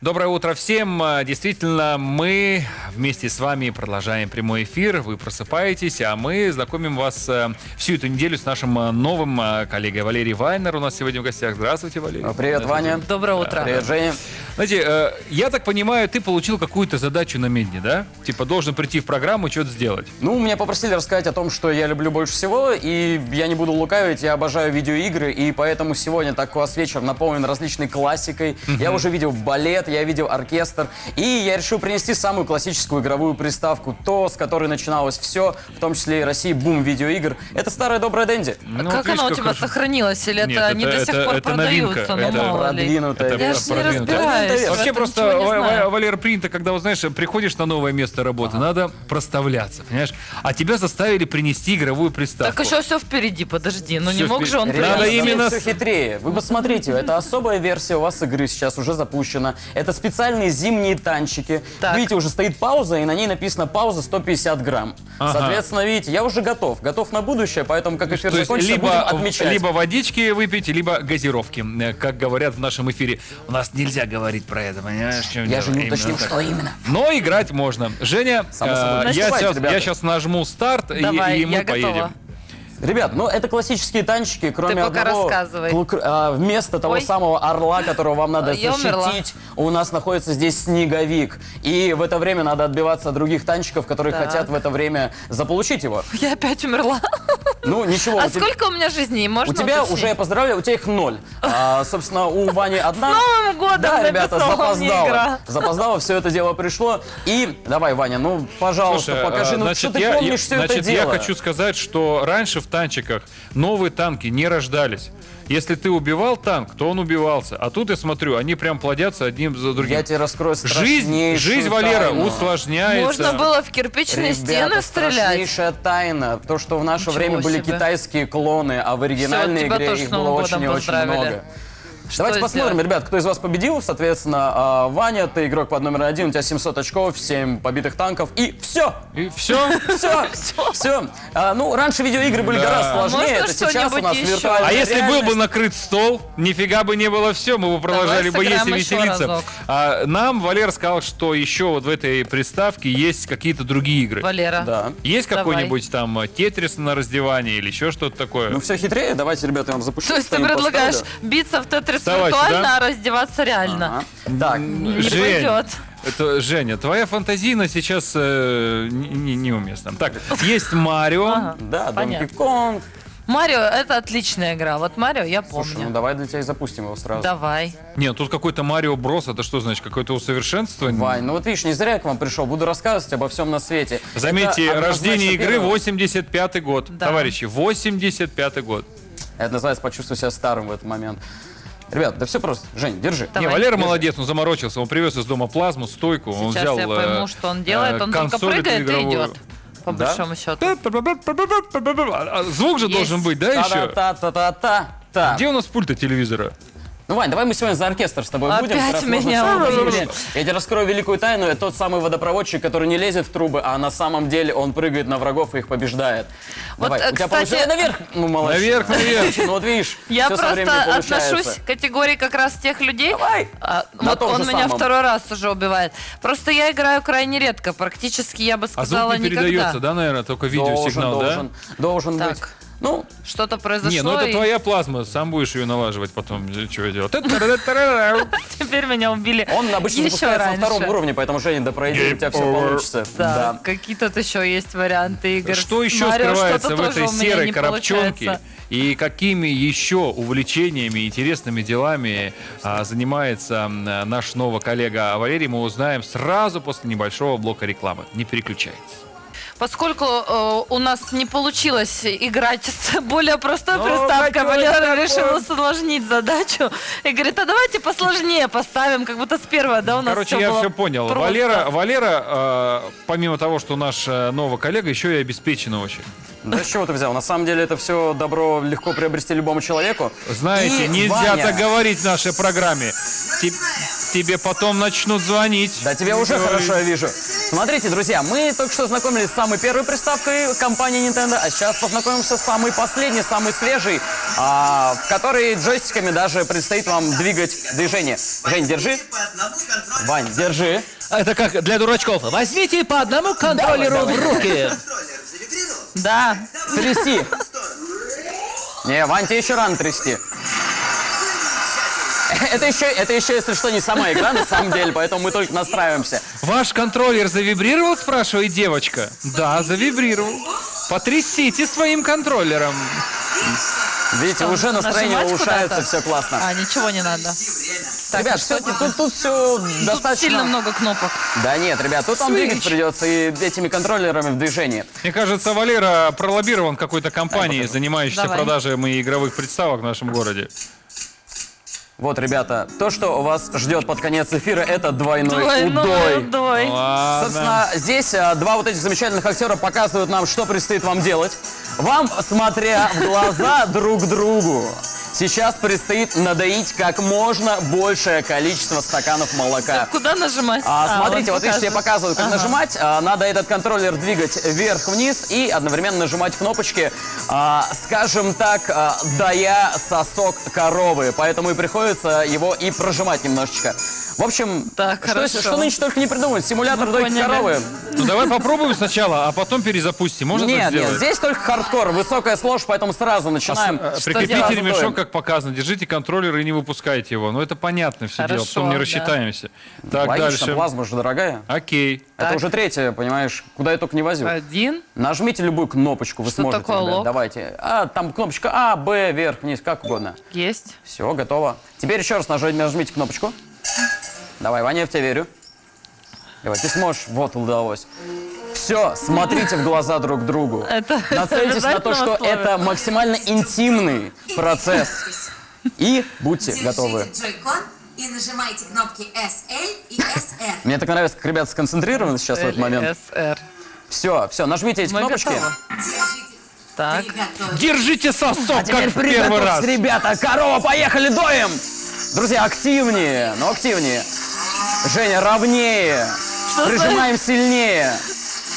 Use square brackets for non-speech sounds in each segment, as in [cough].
Доброе утро всем. А, Действительно, мы вместе с вами продолжаем прямой эфир. Вы просыпаетесь, а мы знакомим вас э, всю эту неделю с нашим э, новым э, коллегой Валерий Вайнер. У нас сегодня в гостях. Здравствуйте, Валерий. Ну, Привет, Ваня. Доброе утро. Привет, Женя. Знаете, я так понимаю, ты получил какую-то задачу на медне, да? Типа должен прийти в программу и что-то сделать. Ну, меня попросили рассказать о том, что я люблю больше всего, и я не буду лукавить, я обожаю видеоигры, и поэтому сегодня так у вас вечер наполнен различной классикой. Я уже видел балет, я видел оркестр, и я решил принести самую классическую игровую приставку, то, с которой начиналось все, в том числе и России бум видеоигр. Это старая добрая Дэнди. Ну, как видишь, оно у тебя хорошо. сохранилось? Или Нет, это, не это- до сих это- пор это новинка. продаются? Ну, Это продвинутая Это Я версия. ж не разбираюсь. Вообще просто, ничего не Ва- Ва- знаю. Валера, принято, когда, вот, знаешь, приходишь на новое место работы, надо проставляться, понимаешь? А тебя заставили принести игровую приставку. Так еще все впереди, подожди. Ну Всё не мог впереди. же он Надо Ребята, принести. именно все хитрее. Вы посмотрите, это особая версия у вас игры сейчас уже запущена. Это специальные зимние танчики. Так. Видите, уже стоит пауза, и на ней написано пауза 150 грамм. Ага. Соответственно, видите, я уже готов. Готов на будущее, поэтому как эфир То закончится, либо, будем отмечать. либо водички выпить, либо газировки, э, как говорят в нашем эфире. У нас нельзя говорить про это, понимаешь? чем Я дело? же не уточнил, что именно. Но играть можно. Женя, э, я, сейчас, я сейчас нажму старт, и- Давай, и, мы я поедем. готова. Ребят, ну это классические танчики, кроме пока одного. рассказывай. клук- а, вместо того Ой. самого орла, которого вам надо Я умерла. защитить, у нас находится здесь снеговик. И в это время надо отбиваться от других танчиков, которые Так. хотят в это время заполучить его. Я опять умерла. Ну, ничего. А у сколько у меня жизней? Можно У тебя уточнить? уже, я поздравляю, у тебя их ноль. А, собственно, у Вани одна. С Новым годом Да, ребята, написала мне запоздало. игра. Запоздало, все это дело пришло. И давай, Ваня, ну, пожалуйста, Слушай, покажи, а, ну, значит, что ты я, помнишь я- все значит, это дело. я хочу сказать, что раньше в танчиках новые танки не рождались. Если ты убивал танк, то он убивался. А тут я смотрю, они прям плодятся одним за другим. Я тебе раскрою Жизнь, жизнь Валера, тайну. усложняется. Можно было в кирпичные Ребята, стены стрелять. страшнейшая тайна. То, что в наше Ничего время были себе. китайские клоны, а в оригинальной тебя игре их было очень и очень много. Давайте посмотрим, сделать? ребят, кто из вас победил. Соответственно, а, Ваня, ты игрок под номер один, у тебя 700 очков, 7 побитых танков и все! И все. Все, [laughs] все. Ну, раньше видеоигры были Да. гораздо сложнее. Можно Это сейчас у нас еще? виртуальная А если был бы реальность. накрыт стол, нифига бы не было все, мы бы продолжали бы сыграем есть и веселиться. разок. А нам Валер сказал, что еще вот в этой приставке есть какие-то другие игры. Валера. Да. Есть Давай. какой-нибудь там э, тетрис на раздевание или еще что-то такое? Ну, все хитрее. Давайте, ребята, я вам запущу. То есть ты предлагаешь поставлю. биться в тетрис Давайте, виртуально, да? а раздеваться реально? Ага. Так, Не Жень, пойдет. Это, Женя, твоя фантазийна сейчас э, не- не- неуместна. Так, есть Марио. Ага. да, Понятно. Donkey Kong. Марио это отличная игра. Вот Марио я Слушай, помню. ну давай для тебя и запустим его сразу. Давай. Нет, тут какой-то Марио Брос, это что значит? Какое-то усовершенствование? Вань, ну вот видишь, не зря я к вам пришел. Буду рассказывать обо всем на свете. Заметьте, Это рождение игры первое. 85 год. Да. Товарищи, 85 год. Это называется почувствуй себя старым в этот момент. Ребят, да все просто. Жень, держи. Давай. Не, Валера Держи. молодец, он заморочился, он привез из дома плазму, стойку, он Сейчас взял я э, пойму, что он делает. э, Он только прыгает и игровую. идет. По Да? большому счету. А Звук же Есть. должен быть, да, еще? Та-та-та-та-та. Где у нас пульта телевизора? Ну, Вань, давай мы сегодня за оркестр с тобой будем. Опять меня убили. Я тебе раскрою великую тайну. Это тот самый водопроводчик, который не лезет в трубы, а на самом деле он прыгает на врагов и их побеждает. Вот, Давай, э, у тебя кстати- получается наверх. Ну, молодец. Наверх, наверх. Ну, вот видишь, Я просто отношусь к категории как раз тех людей. Давай. А, вот он меня самом. второй раз уже убивает. Просто я играю крайне редко, практически я бы А звук сказала не никогда. передается, да, наверное, только видеосигнал, должен, да? должен, должен Так. быть. Ну, Что-то произошло. Не, ну это и твоя плазма, сам будешь ее налаживать потом, что делать. [laughs] Теперь меня убили. он обычно Еще запускается на втором уровне, поэтому, Женя, да пройди, у тебя все получится. Да, какие тут еще есть варианты игр. Что еще скрывается в этой серой коробчонке? И какими еще увлечениями, интересными делами а, занимается наш новый коллега Валерий, мы узнаем сразу после небольшого блока рекламы. Не переключайтесь. Поскольку э, у нас не получилось играть с более простой Ну, приставкой, Валера решил усложнить задачу и говорит, а давайте посложнее поставим, как будто с первого, да, у нас Короче, всё я все понял. просто. Валера, Валера э, помимо того, что наш э, новый коллега, еще и обеспеченный очень. Да с чего ты взял? На самом деле это все добро легко приобрести любому человеку. Знаете, И, нельзя Ваня, так говорить в нашей программе. Те- Тебе потом начнут звонить. Да тебе уже Говорить. хорошо я вижу. Смотрите, друзья, мы только что знакомились с самой первой приставкой компании Nintendo, а сейчас познакомимся с самой последней, самой свежей, а, в которой джойстиками даже предстоит вам двигать движение. Жень, держи. Вань, держи. Это как для дурачков. Возьмите по одному контроллеру Давай, в руки. Да. Трясти. Не, Вань, тебе еще рано трясти. Это еще, это еще, если что, не сама игра, на самом деле, поэтому мы только настраиваемся. Ваш контроллер завибрировал, спрашивает девочка. Да, завибрировал. Потрясите своим контроллером. Видите, уже настроение Нажимать улучшается, куда-то? все классно. А, ничего не надо. Так, Ребят, что все, тут? тут, все Тут достаточно... сильно много кнопок. Да нет, ребят, тут вам Switch. двигать придется и этими контроллерами в движении. Мне кажется, Валера пролоббирован какой-то компанией, занимающейся Давай. продажей игровых приставок в нашем городе. Вот, ребята, то, что вас ждет под конец эфира, это двойной, Двойной удой. удой. Ладно. Собственно, здесь а, два вот этих замечательных актера показывают нам, что предстоит вам делать. Вам, смотря в глаза друг другу, сейчас предстоит надоить как можно большее количество стаканов молока. Куда нажимать? А, смотрите, вот видите, я показываю, как Ага. нажимать. А, надо этот контроллер двигать вверх-вниз и одновременно нажимать кнопочки, а, скажем так, а, дая сосок коровы. Поэтому и приходится его и прожимать немножечко. В общем, Так, что, хорошо. что нынче только не придумать. Симулятор Мы дойки поняли. коровы. Ну давай попробуем сначала, а потом перезапустим. Можно так Нет, сделать? нет, здесь только хардкор, высокая сложь, поэтому сразу начинаем. Э, Что Прикрепите ремешок, как показано. Держите контроллер и не выпускайте его. Ну это понятно все дело, Хорошо, потом не да. рассчитаемся. Так, Логично, дальше. плазма же дорогая. Окей. Это Так. уже третья, понимаешь, куда я только не возил. Один. Нажмите любую кнопочку, вы Что сможете. такое ребят. Давайте. А, там кнопочка А, Б, вверх, вниз, как угодно. Есть. Все, готово. Теперь еще раз нажмите, нажмите кнопочку. Давай, Ваня, я в тебя верю. Давай, ты сможешь. Вот, удалось. Все, смотрите в глаза друг другу. [laughs] Это Нацельтесь на то, что обязательное это максимально интимный процесс. И будьте готовы. Joy-Con и нажимайте кнопки SL и SR. Мне так нравится, как ребята сконцентрированы сейчас в этот момент. СР. Все, все, нажмите эти Мы кнопочки. готовы. Держите. Так. Держите сосок, А теперь как в первый раз. ребята, корова, поехали, доем! Друзья, активнее, ну активнее. Женя, ровнее. Что Прижимаем сильнее.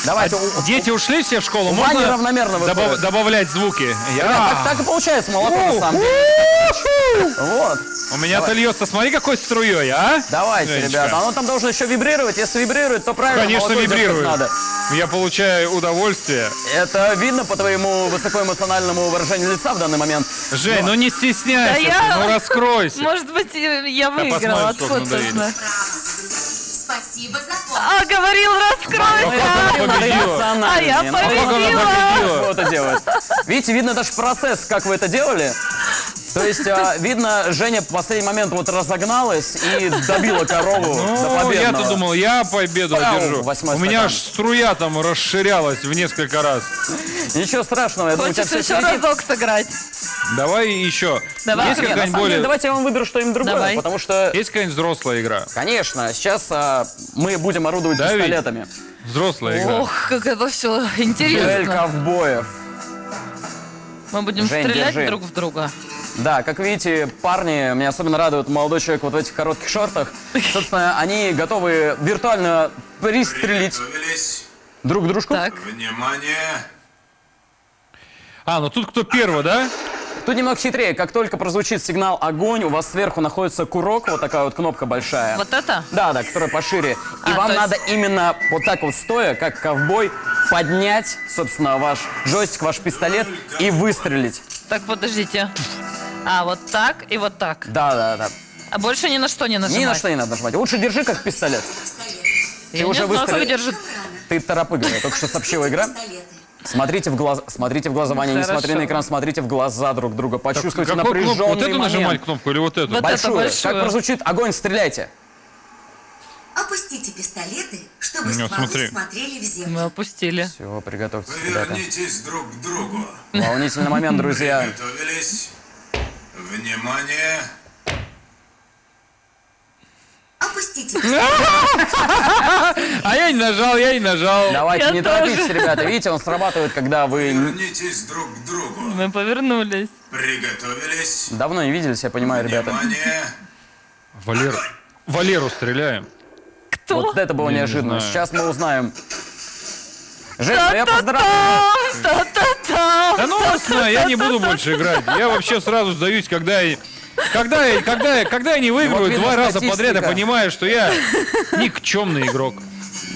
Давайте. у- Дети ушли все в школу? У Вани Можно равномерно добав- добавлять звуки? Я... так, так и получается молоко, на самом деле. Вот. У меня-то льется, смотри, какой струей, а? Давайте, Женечка. ребята. Оно там должно еще вибрировать. Если вибрирует, то правильно Конечно, вибрирует. надо. Я получаю удовольствие. Это видно по твоему высокоэмоциональному выражению лица в данный момент. Жень, ну не стесняйся, Да ты, я- ну раскройся. [laughs] Может быть, я выиграла. посмотрим, сколько. Спасибо за помощь. А, говорил, раскройся. А я победила? Что это делать? Видите, видно даже процесс, как вы это делали. То есть, а, видно, Женя в последний момент вот разогналась и добила корову до Ну, победного. я-то думал, я победу Пау, одержу. восьмой У меня стакан. аж струя там расширялась в несколько раз. Ничего страшного, я думаю, у тебя Хочешь все еще разок сыграть? Давай еще. Давай. Есть Нет, на какая-нибудь самом деле, более... давайте я вам выберу что-нибудь другое, Давай. потому что, Есть какая-нибудь взрослая игра? конечно, сейчас а, мы будем орудовать Да, пистолетами. Взрослая игра. Ох, как это все Дуэль интересно. ковбоев. Мы будем Жень, стрелять держи. друг в друга. Да, как видите, парни, меня особенно радует молодой человек вот в этих коротких шортах. [laughs] Собственно, они готовы виртуально пристрелить Приготовились. друг дружку. Так. Внимание. А, ну тут кто первый, да? Тут немного хитрее. Как только прозвучит сигнал «Огонь», у вас сверху находится курок, вот такая вот кнопка большая. Вот это? Да, да, которая пошире. И А, вам есть- надо именно вот так вот стоя, как ковбой, поднять, собственно, ваш джойстик, ваш пистолет и выстрелить. Так, подождите. А, вот так и вот так. Да, да, да. А больше ни на что не нажимать. Ни на что не надо нажимать. Лучше держи как пистолет. Я Ты не уже знаю, как выстрелил. держит. Ты торопыгая, только что сообщила игра. Смотрите в глаза, смотрите в глаза, Ваня, не Хорошо. смотри на экран, смотрите в глаза друг друга, почувствуйте Какую кнопку? напряженный Вот эту момент. нажимать кнопку или вот эту? Вот это Большую. большую. Как прозвучит огонь, стреляйте. Опустите пистолеты, чтобы Ну, стволы смотри. смотрели в Мы землю. опустили. Все, приготовьтесь, ребята. Повернитесь друг к другу. Волнительный момент, друзья. Приготовились. Внимание. Опустите. [laughs] А я не нажал, я не нажал. Давайте, Я не тоже. торопитесь, ребята. Видите, он срабатывает, когда вы Вернитесь друг к другу. Мы повернулись. Приготовились. давно не виделись, я понимаю, ребята. Внимание. Валер... Валеру стреляем. Кто? Вот это было Я не неожиданно. знаю. Сейчас мы узнаем. Жень, ну я поздравляю. Да ну вас на, я не буду больше играть. Я вообще сразу сдаюсь, когда я... Когда я, когда, я, когда я не выиграю Вот два раза подряд, я понимаю, что я никчемный игрок.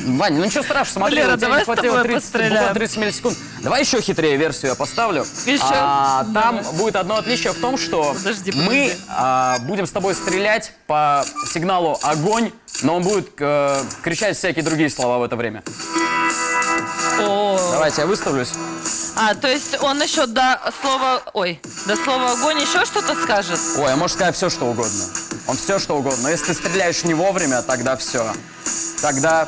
Ваня, ну ничего страшного, смотри, Валера, у тебя давай не хватило тобой 30, постреляем. буквально 30 миллисекунд. Давай еще хитрее версию я поставлю. Еще? А, там Давай. будет одно отличие в том, что Подожди, мы подожди. а, будем с тобой стрелять по сигналу огонь, но он будет э, кричать всякие другие слова в это время. О. Давайте, я выставлюсь. А, то есть он еще до слова... Ой, до слова огонь еще что-то скажет? Ой, а может сказать все, что угодно. Он все, что угодно. Но если ты стреляешь не вовремя, тогда все. Тогда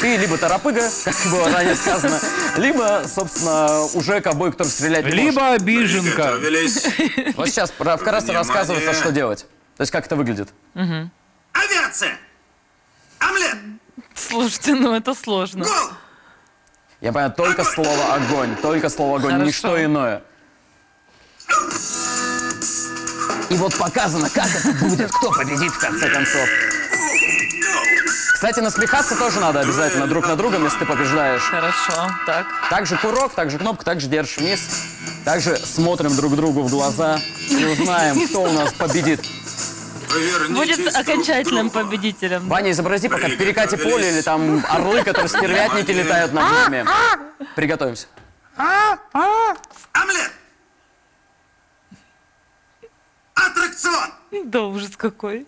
ты либо торопыга, [laughs] как было ранее сказано, либо, собственно, уже ковбой, который стрелять не может. Либо обиженка. Приготовились. Вот сейчас про- вкратце Внимание. рассказывается, что делать. То есть как это выглядит. Авиация. Омлет. Слушайте, ну это сложно. Гол. Я понимаю, только слово огонь, только слово огонь, Хорошо. ничто иное. И вот показано, как это будет, кто победит в конце концов. Кстати, насмехаться тоже надо обязательно друг на другом, если ты побеждаешь. Хорошо, так. Также курок, также кнопку, также держишь вниз. Также смотрим друг другу в глаза и узнаем, кто у нас победит. Будет окончательным победителем. Ваня, изобрази пока в перекате поля или там орлы, которые стервятники летают над нами. Приготовимся. Омлет. Аттракцион. Да ужас какой.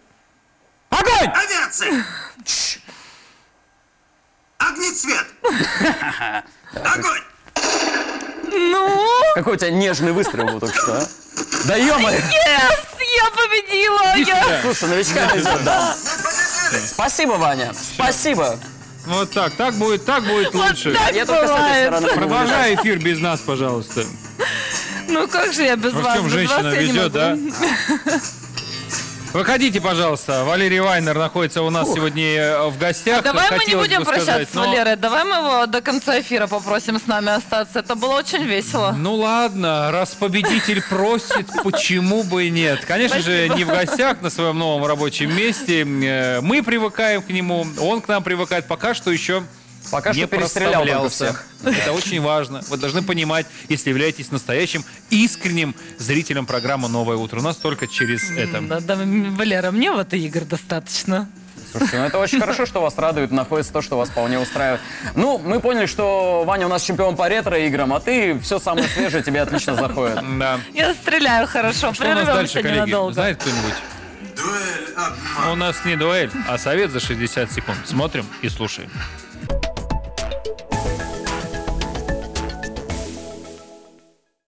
Огонь! Авиация. Огнецвет. [laughs] Огонь. Ну, Какой у тебя нежный выстрел был только что, а? Да ё-моё! yes, я победила! Я... Слушай, новичка везет, да. Спасибо, Ваня. Спасибо. Вот так, так будет, так будет Вот лучше. так Я только с этой бывает. стороны могу Продолжай эфир без нас, пожалуйста. Ну как же я без Во вас? всем Без женщина вас я не везет, да? [laughs] Выходите, пожалуйста. Валерий Вайнер находится у нас сегодня э, в гостях. Давай мы не Хотелось будем сказать, прощаться с но- Валерой. Давай мы его до конца эфира попросим с нами остаться. Это было очень весело. Ну ладно, раз победитель просит, почему бы и нет? Конечно же, не в гостях на своем новом рабочем месте. Э, Мы привыкаем к нему, он к нам привыкает. Пока что еще Пока не что перестрелял только всех. Это очень важно. Вы должны понимать, если являетесь настоящим, искренним зрителем программы «Новое утро». У нас только через это. Да, да, Валера, мне вот и игр достаточно. Слушайте, ну это очень хорошо, что вас радует, находится то, что вас вполне устраивает. Ну, мы поняли, что Ваня у нас чемпион по ретро-играм, а ты все самое свежее, тебе отлично заходит. [laughs] Да. Я стреляю хорошо. Что у нас дальше, Прервемся коллеги? ненадолго. Знает кто-нибудь? Дуэль обман. У нас не дуэль, а совет за 60 секунд. Смотрим и слушаем.